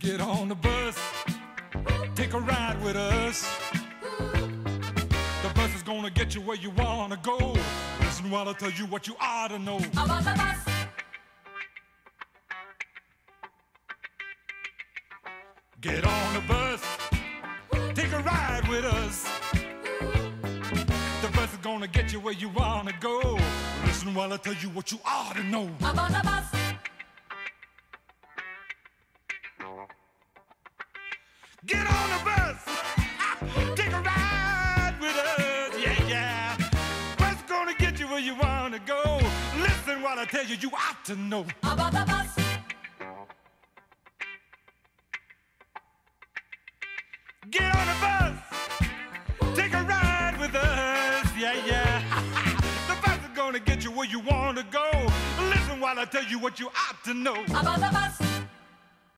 Get on the bus, take a ride with us. The bus is gonna get you where you wanna go. Listen while I tell you what you ought to know. About the bus. Get on the bus, take a ride with us. The bus is gonna get you where you wanna go. Listen while I tell you what you ought to know. About the bus. Get on the bus, take a ride with us. Yeah, yeah. Bus is gonna get you where you wanna go. Listen while I tell you you ought to know. About the bus. Get on the bus. Take a ride with us. Yeah, yeah. the bus is gonna get you where you wanna go. Listen while I tell you what you ought to know. About the bus.